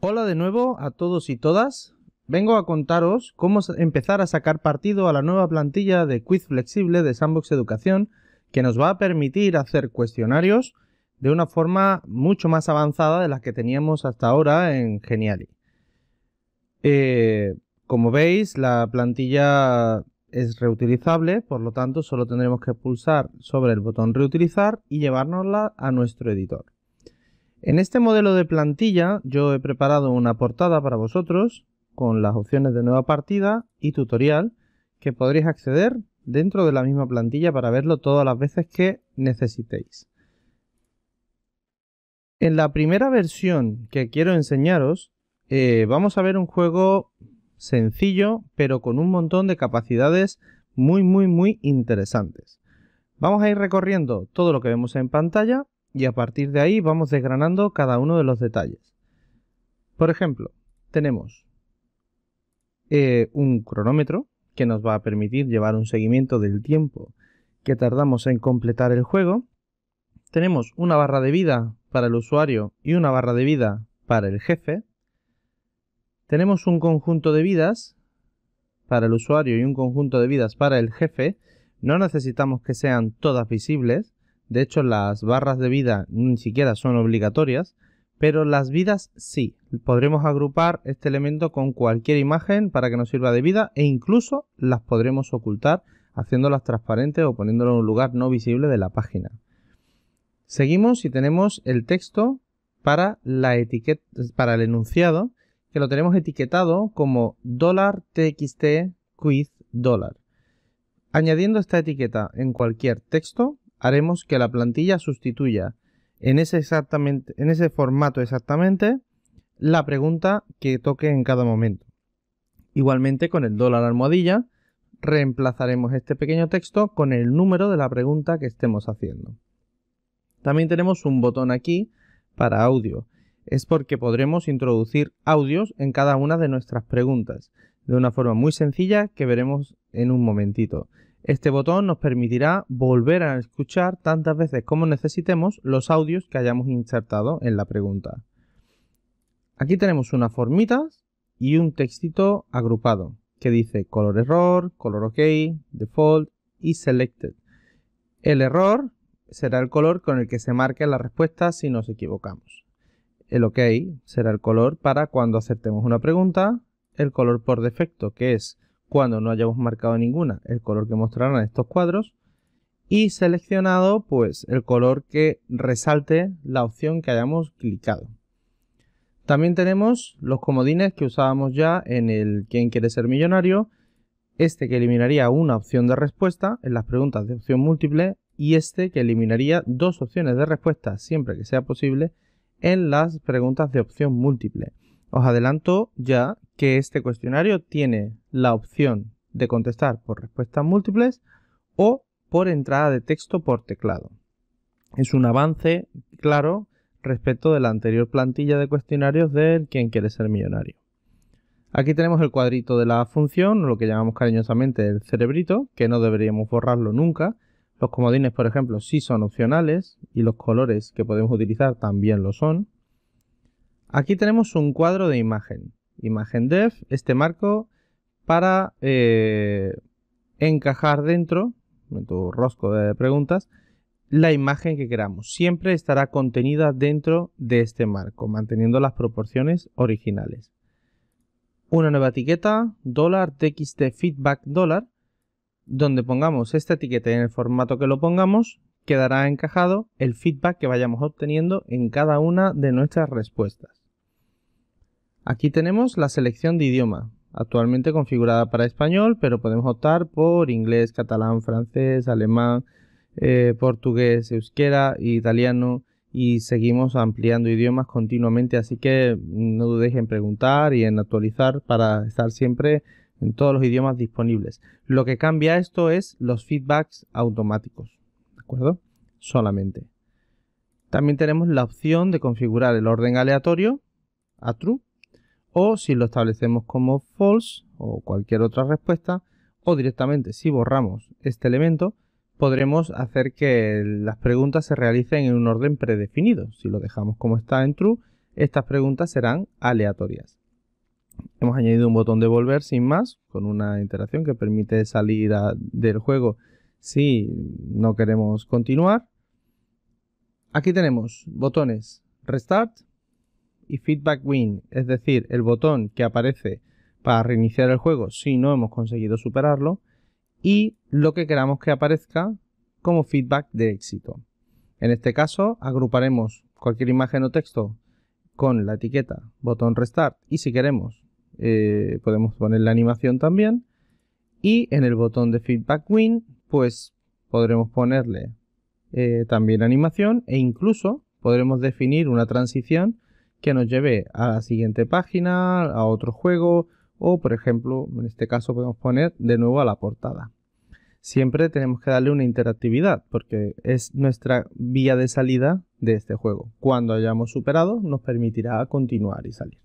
Hola de nuevo a todos y todas. Vengo a contaros cómo empezar a sacar partido a la nueva plantilla de quiz flexible de Sandbox Educación que nos va a permitir hacer cuestionarios de una forma mucho más avanzada de la que teníamos hasta ahora en Geniali. Eh, como veis, la plantilla es reutilizable, por lo tanto solo tendremos que pulsar sobre el botón reutilizar y llevárnosla a nuestro editor. En este modelo de plantilla yo he preparado una portada para vosotros con las opciones de nueva partida y tutorial que podréis acceder dentro de la misma plantilla para verlo todas las veces que necesitéis. En la primera versión que quiero enseñaros eh, vamos a ver un juego sencillo pero con un montón de capacidades muy muy muy interesantes. Vamos a ir recorriendo todo lo que vemos en pantalla y a partir de ahí vamos desgranando cada uno de los detalles. Por ejemplo, tenemos eh, un cronómetro que nos va a permitir llevar un seguimiento del tiempo que tardamos en completar el juego. Tenemos una barra de vida para el usuario y una barra de vida para el jefe. Tenemos un conjunto de vidas para el usuario y un conjunto de vidas para el jefe. No necesitamos que sean todas visibles. De hecho, las barras de vida ni siquiera son obligatorias, pero las vidas sí. Podremos agrupar este elemento con cualquier imagen para que nos sirva de vida e incluso las podremos ocultar haciéndolas transparentes o poniéndolo en un lugar no visible de la página. Seguimos y tenemos el texto para, la etiqueta, para el enunciado que lo tenemos etiquetado como $txt quiz dólar. Añadiendo esta etiqueta en cualquier texto, haremos que la plantilla sustituya en ese, exactamente, en ese formato exactamente la pregunta que toque en cada momento. Igualmente con el dólar almohadilla reemplazaremos este pequeño texto con el número de la pregunta que estemos haciendo. También tenemos un botón aquí para audio es porque podremos introducir audios en cada una de nuestras preguntas, de una forma muy sencilla que veremos en un momentito. Este botón nos permitirá volver a escuchar tantas veces como necesitemos los audios que hayamos insertado en la pregunta. Aquí tenemos unas formitas y un textito agrupado que dice color error, color ok, default y selected. El error será el color con el que se marque la respuesta si nos equivocamos. El OK será el color para cuando acertemos una pregunta. El color por defecto, que es cuando no hayamos marcado ninguna, el color que mostrarán estos cuadros. Y seleccionado, pues el color que resalte la opción que hayamos clicado. También tenemos los comodines que usábamos ya en el ¿Quién quiere ser millonario? Este que eliminaría una opción de respuesta en las preguntas de opción múltiple y este que eliminaría dos opciones de respuesta siempre que sea posible en las preguntas de opción múltiple. Os adelanto ya que este cuestionario tiene la opción de contestar por respuestas múltiples o por entrada de texto por teclado. Es un avance claro respecto de la anterior plantilla de cuestionarios del quien quiere ser millonario. Aquí tenemos el cuadrito de la función, lo que llamamos cariñosamente el cerebrito, que no deberíamos borrarlo nunca, los comodines, por ejemplo, sí son opcionales y los colores que podemos utilizar también lo son. Aquí tenemos un cuadro de imagen. Imagen def, este marco para eh, encajar dentro, en tu rosco de preguntas, la imagen que queramos. Siempre estará contenida dentro de este marco, manteniendo las proporciones originales. Una nueva etiqueta, dólar feedback dólar, donde pongamos esta etiqueta en el formato que lo pongamos, quedará encajado el feedback que vayamos obteniendo en cada una de nuestras respuestas. Aquí tenemos la selección de idioma, actualmente configurada para español, pero podemos optar por inglés, catalán, francés, alemán, eh, portugués, euskera, italiano y seguimos ampliando idiomas continuamente, así que no dudéis en preguntar y en actualizar para estar siempre en todos los idiomas disponibles. Lo que cambia esto es los feedbacks automáticos, ¿de acuerdo? Solamente. También tenemos la opción de configurar el orden aleatorio a true o si lo establecemos como false o cualquier otra respuesta o directamente si borramos este elemento podremos hacer que las preguntas se realicen en un orden predefinido. Si lo dejamos como está en true, estas preguntas serán aleatorias. Hemos añadido un botón de volver sin más, con una interacción que permite salir del juego si no queremos continuar. Aquí tenemos botones Restart y Feedback Win, es decir, el botón que aparece para reiniciar el juego si no hemos conseguido superarlo y lo que queramos que aparezca como feedback de éxito. En este caso agruparemos cualquier imagen o texto con la etiqueta botón restart y si queremos eh, podemos poner la animación también y en el botón de feedback win pues podremos ponerle eh, también animación e incluso podremos definir una transición que nos lleve a la siguiente página, a otro juego o por ejemplo en este caso podemos poner de nuevo a la portada. Siempre tenemos que darle una interactividad porque es nuestra vía de salida de este juego. Cuando hayamos superado nos permitirá continuar y salir.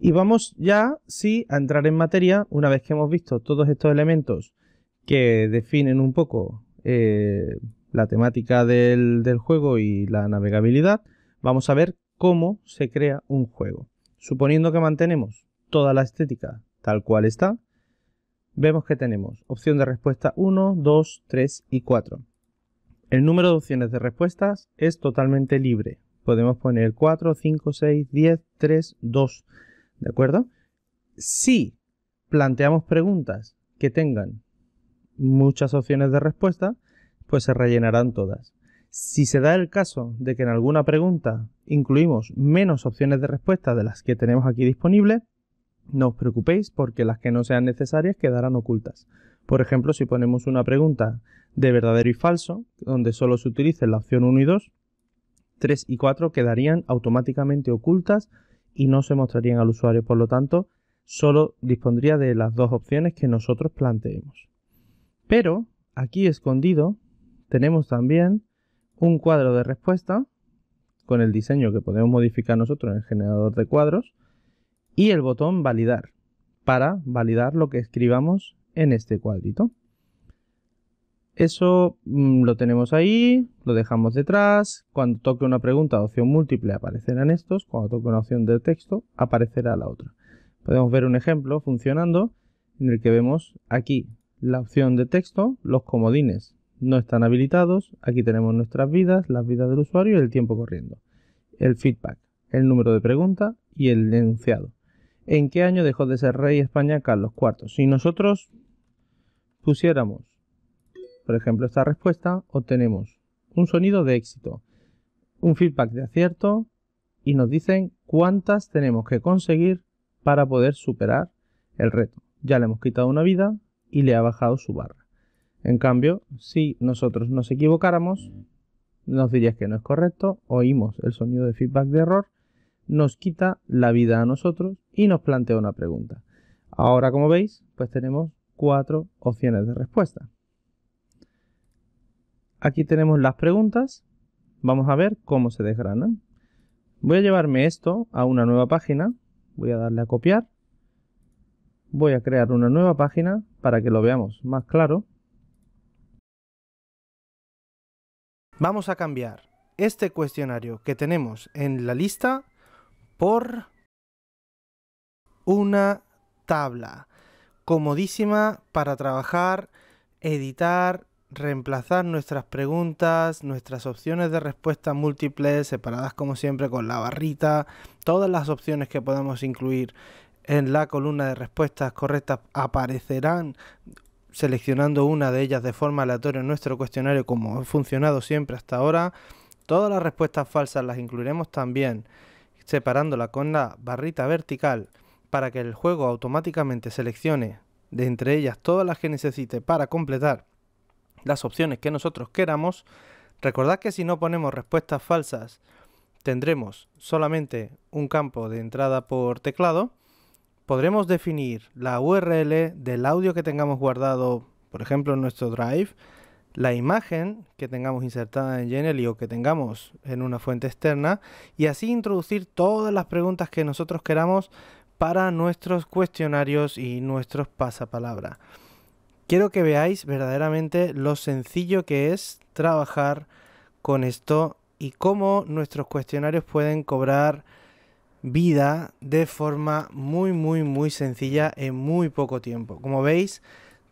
Y vamos ya, sí, a entrar en materia una vez que hemos visto todos estos elementos que definen un poco eh, la temática del, del juego y la navegabilidad. Vamos a ver cómo se crea un juego. Suponiendo que mantenemos toda la estética tal cual está, vemos que tenemos opción de respuesta 1, 2, 3 y 4. El número de opciones de respuestas es totalmente libre. Podemos poner 4, 5, 6, 10, 3, 2. ¿De acuerdo? Si planteamos preguntas que tengan muchas opciones de respuesta, pues se rellenarán todas. Si se da el caso de que en alguna pregunta incluimos menos opciones de respuesta de las que tenemos aquí disponibles, no os preocupéis porque las que no sean necesarias quedarán ocultas. Por ejemplo, si ponemos una pregunta de verdadero y falso, donde solo se utilice la opción 1 y 2, 3 y 4 quedarían automáticamente ocultas y no se mostrarían al usuario. Por lo tanto, solo dispondría de las dos opciones que nosotros planteemos. Pero aquí escondido tenemos también un cuadro de respuesta con el diseño que podemos modificar nosotros en el generador de cuadros y el botón validar para validar lo que escribamos en este cuadrito. Eso mm, lo tenemos ahí, lo dejamos detrás. Cuando toque una pregunta opción múltiple aparecerán estos. Cuando toque una opción de texto aparecerá la otra. Podemos ver un ejemplo funcionando en el que vemos aquí la opción de texto, los comodines no están habilitados. Aquí tenemos nuestras vidas, las vidas del usuario y el tiempo corriendo. El feedback, el número de pregunta y el enunciado. ¿En qué año dejó de ser rey España Carlos IV? Si nosotros pusiéramos, por ejemplo, esta respuesta, obtenemos un sonido de éxito, un feedback de acierto y nos dicen cuántas tenemos que conseguir para poder superar el reto. Ya le hemos quitado una vida y le ha bajado su barra. En cambio, si nosotros nos equivocáramos, nos diría que no es correcto, oímos el sonido de feedback de error nos quita la vida a nosotros y nos plantea una pregunta. Ahora, como veis, pues tenemos cuatro opciones de respuesta. Aquí tenemos las preguntas. Vamos a ver cómo se desgranan. Voy a llevarme esto a una nueva página. Voy a darle a copiar. Voy a crear una nueva página para que lo veamos más claro. Vamos a cambiar este cuestionario que tenemos en la lista por una tabla comodísima para trabajar, editar, reemplazar nuestras preguntas, nuestras opciones de respuesta múltiples, separadas como siempre con la barrita, todas las opciones que podemos incluir en la columna de respuestas correctas aparecerán seleccionando una de ellas de forma aleatoria en nuestro cuestionario como ha funcionado siempre hasta ahora. Todas las respuestas falsas las incluiremos también separándola con la barrita vertical para que el juego automáticamente seleccione de entre ellas todas las que necesite para completar las opciones que nosotros queramos. Recordad que si no ponemos respuestas falsas tendremos solamente un campo de entrada por teclado. Podremos definir la URL del audio que tengamos guardado, por ejemplo, en nuestro Drive, la imagen que tengamos insertada en Genially o que tengamos en una fuente externa y así introducir todas las preguntas que nosotros queramos para nuestros cuestionarios y nuestros pasapalabra. quiero que veáis verdaderamente lo sencillo que es trabajar con esto y cómo nuestros cuestionarios pueden cobrar vida de forma muy muy muy sencilla en muy poco tiempo. Como veis,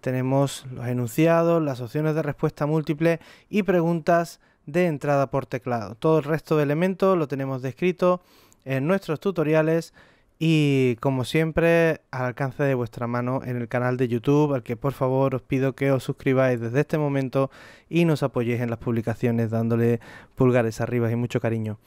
tenemos los enunciados, las opciones de respuesta múltiple y preguntas de entrada por teclado. Todo el resto de elementos lo tenemos descrito en nuestros tutoriales y como siempre al alcance de vuestra mano en el canal de YouTube al que por favor os pido que os suscribáis desde este momento y nos apoyéis en las publicaciones dándole pulgares arriba y mucho cariño.